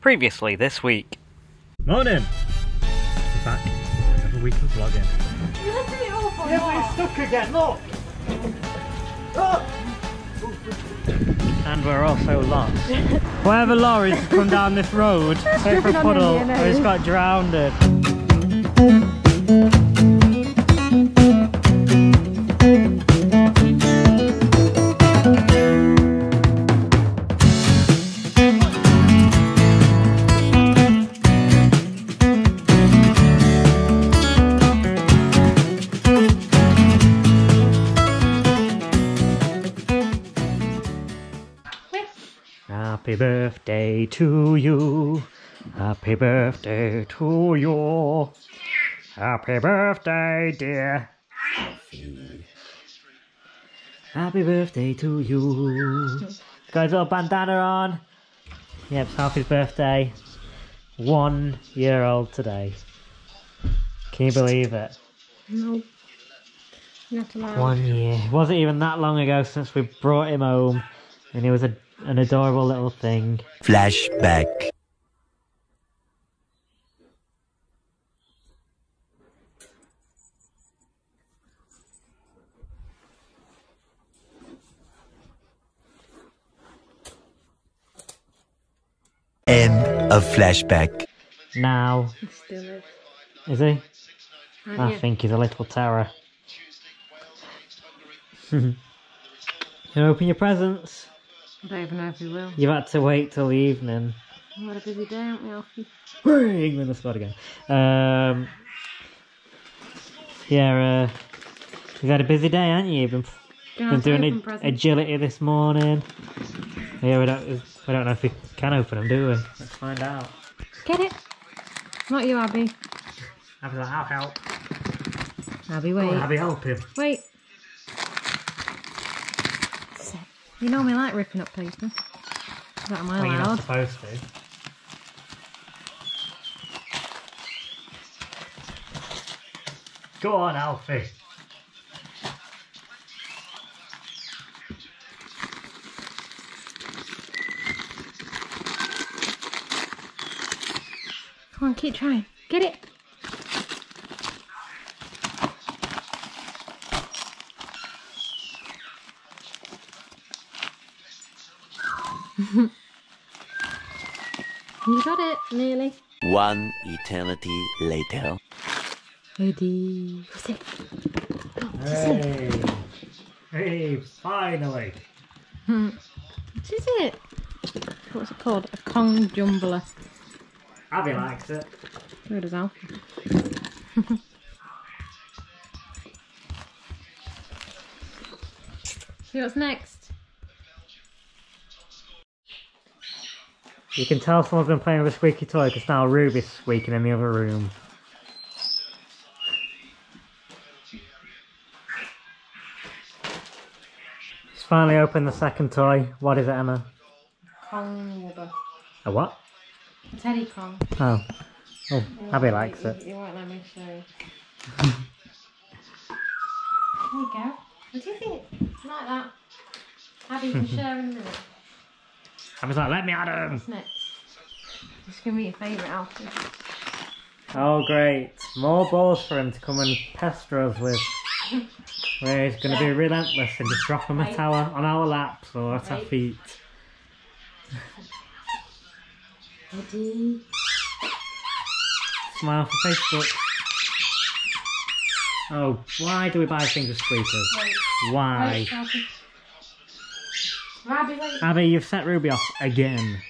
Previously this week. Morning! We're back with another week of vlogging. You had to be awful. Yeah, but it's stuck again, look! Look! And we're also lost. Whatever lorry's come down this road, straight for a puddle, Indian or it's Ocean. got drowned. Birthday to you. Happy birthday to you. Happy birthday, dear. Alfie. Happy birthday to you. Got his little bandana on. Yep, it's Alfie's birthday. One year old today. Can you believe it? No. Not allowed. One year. It wasn't even that long ago since we brought him home, and he was a, an adorable little thing. Flashback. End of flashback. Now, is. is he? Aren't I you? think he's a little terror. Can you open your presents. I don't even know if he will. You've had to wait till the evening. What a busy day, aren't we, Alfie? England has scored again. Um, yeah, uh, you've had a busy day, haven't you? You've been, been doing ag- agility this morning. Yeah, we don't, we don't know if we can open them, do we? Let's find out. Get it? Not you, Abby. Abby's like, I'll help. Abby, wait. on, Abby, help him. Wait. Sit. You know me like ripping up paper. Is that am I Well, you're not allowed? supposed to. Go on, Alfie. Come on, keep trying. Get it. you got it, nearly. One eternity later. Ready. What's it? Hey. Hey, finally. Hmm. What is it? What's it called? A Kong Jumbler. Abby likes it. So does Alfie. See what's next? You can tell someone's been playing with a squeaky toy because now Ruby's squeaking in the other room. She's finally opened the second toy. What is it, Emma? Kong. A what? Teddy Kong. Oh. Oh, Abby likes You- it. You won't let me show you. there you go. What do you think? Like that. Abby can share in a minute. Abby's like, let me at him. What's next? This is going to be your favourite Alfie. Oh, great. More balls for him to come and pester us with. Where he's going to be relentless and just drop them at our, on our laps or at our feet. Ready? Smile for Facebook. Oh, why do we buy things with squeakers? Wait. Why? Wait, Wait. Abby, you've set Ruby off again.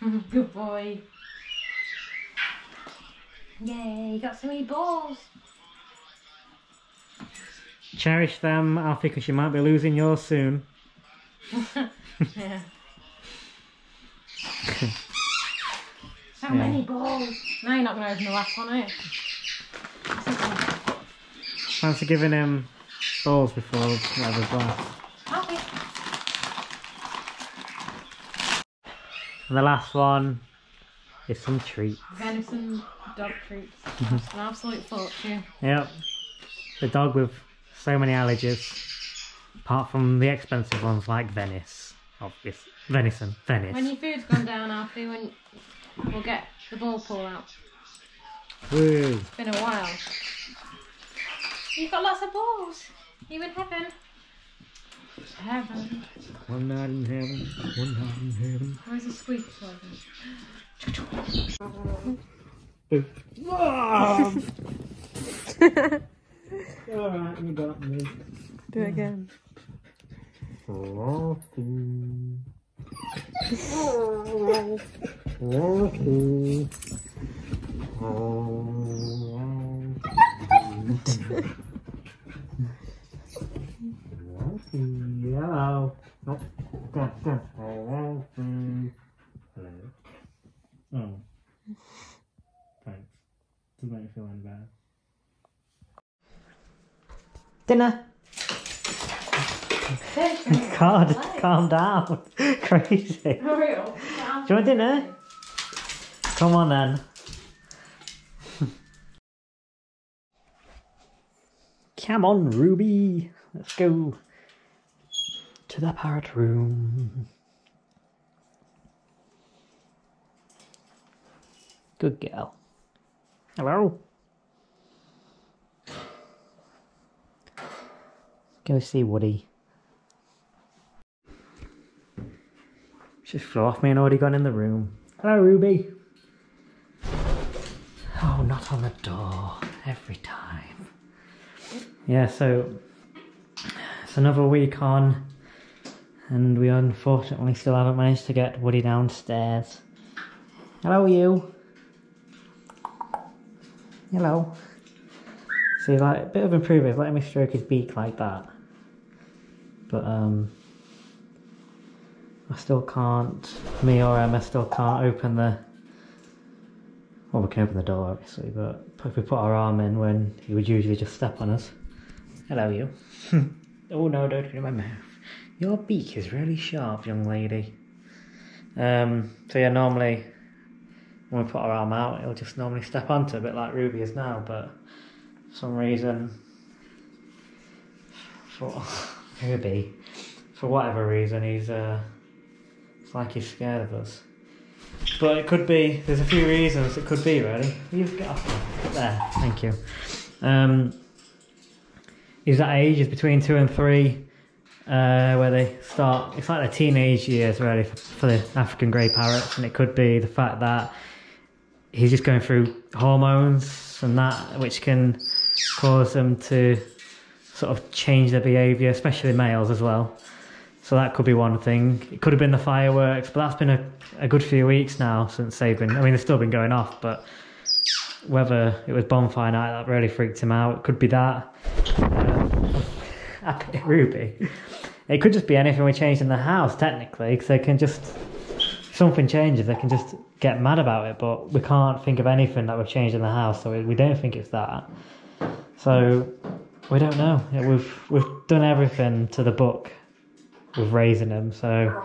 Good boy. Yay, you got so many balls. Cherish them, Alfie, because you might be losing yours soon. Yeah. so Yeah. many balls. Now you're not going to open the last one, are you? Fancy giving him balls before last. Alfie. And the last one is some treat. Venison dog treats. An absolute fortune. Yep. The dog with so many allergies. Apart from the expensive ones like Venice, obvious, Venison. Venice. When your food's gone down, Alfie, when we'll get the ball pull out. Woo. It's been a while. You've got lots of balls. You in heaven? Heaven. One night in heaven. One night in heaven. Where's the squeak? Alright, you got me. Do it again. Hello. Oh, come, come. Rocky. Hello. Oh. Thanks. Doesn't make me feel any better. Dinner. God, calm down. Crazy. For real? Do you want dinner? Come on then. Come on, Ruby. Let's go to the parrot room. Good girl. Hello. Go see Woody. She's flew off me and already gone in the room. Hello, Ruby. Oh, not on the door. Every time. Yeah, so it's another week on, and we unfortunately still haven't managed to get Woody downstairs. Hello, you. Hello. See, like a bit of improvement. letting me stroke his beak like that, but um, I still can't. Me or Emma still can't open the. Well, we can open the door obviously, but if we put our arm in when he would usually just step on us. Hello, you. oh no, don't get in my mouth. Your beak is really sharp, young lady. Um, so yeah, normally when we put our arm out, it'll just normally step onto a bit like Ruby is now, but for some reason, for Ruby, for whatever reason, he's uh, it's like he's scared of us. But it could be. There's a few reasons. It could be really. You get off there. Thank you. Um, that age. Between two and three, uh, where they start. It's like their teenage years really for, for the African grey parrots, and it could be the fact that he's just going through hormones and that, which can cause them to sort of change their behaviour, especially males as well. So that could be one thing. It could have been the fireworks, but that's been a, a good few weeks now since they've been. I mean, they've still been going off, but whether it was bonfire night that really freaked him out, it could be that. Uh, Ruby. It could just be anything we changed in the house, technically, because they can just. Something changes, they can just get mad about it, but we can't think of anything that we've changed in the house, so we, we don't think it's that. So we don't know. We've we've done everything to the book with raising him, so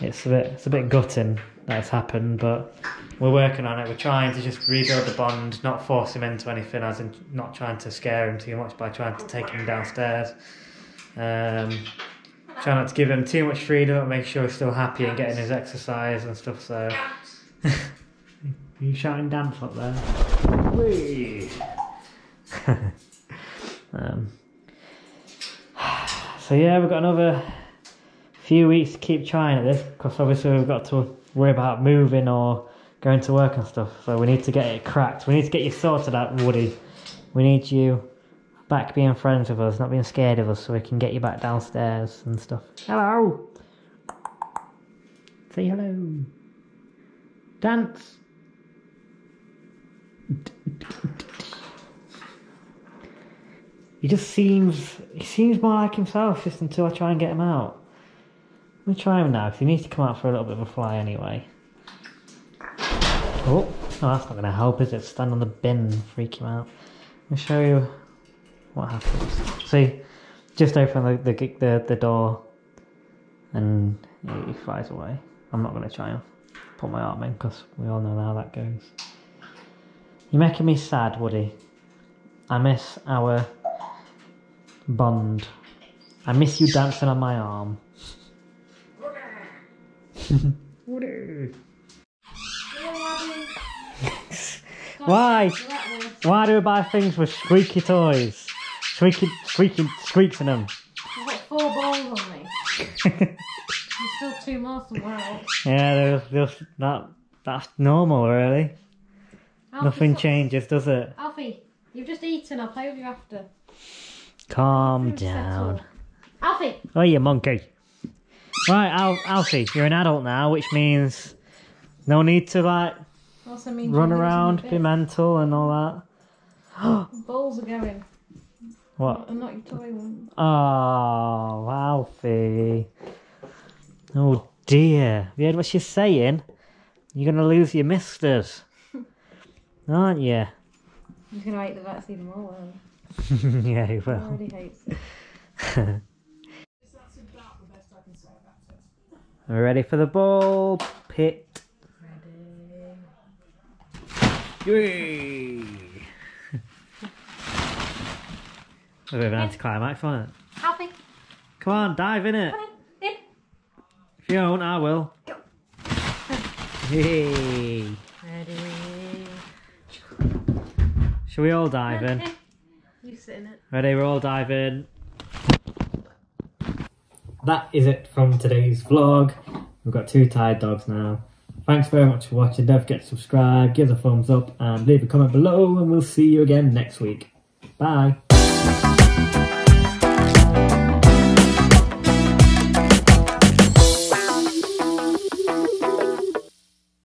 it's a bit it's a bit gutting that it's happened, but we're working on it. We're trying to just rebuild the bond, not force him into anything, as in not trying to scare him too much by trying to take him downstairs. Um, try not to give him too much freedom, but make sure he's still happy and getting his exercise and stuff. So, are you shouting dance up there? Um, so yeah, we've got another few weeks to keep trying at this because obviously we've got to worry about moving or going to work and stuff. So we need to get it cracked. We need to get you sorted out, Woody. We need you back being friends with us, not being scared of us, so we can get you back downstairs and stuff. Hello. Say hello. Dance. He just seems he seems more like himself just until I try and get him out. Let me try him now because he needs to come out for a little bit of a fly anyway. Oh, no, that's not going to help, is it? Stand on the bin and freak him out. I'll show you what happens. See, just open the the the, the door, and he flies away. I'm not going to try and put my arm in because we all know how that goes. You're making me sad, Woody. I miss our bond. I miss you dancing on my arm. Why? At this. Why do we buy things with squeaky toys? Squeaky, squeaks in them. I've got four balls on me. There's still two more somewhere else. yeah, there's, there's, that, that's normal, really. Alfie, Nothing stop- changes, does it? Alfie, you've just eaten. I'll play with you after. Calm down. settle. Alfie, Oh, you monkey. Right, Al- Alfie, you're an adult now, which means no need to like also means run you're around, be mental, and all that. Balls are going. What? And not your toy one. Oh, Alfie. Oh dear. Have you heard what she's saying? You're gonna lose your misters, aren't you? He's gonna hate the vets even more. Yeah, He will. already hates it. We're ready for the ball pit. Ready. Yay! A bit of an anticlimax, wasn't it? Alfie, Come on, dive in it. come in. In. If you don't, I will. Yay! Ready. Shall we all dive in? In. You sit in it. Ready, we're all diving. That is it from today's vlog. We've got two tired dogs now. Thanks very much for watching. Don't forget to subscribe, give us a thumbs up, and leave a comment below, and we'll see you again next week. Bye.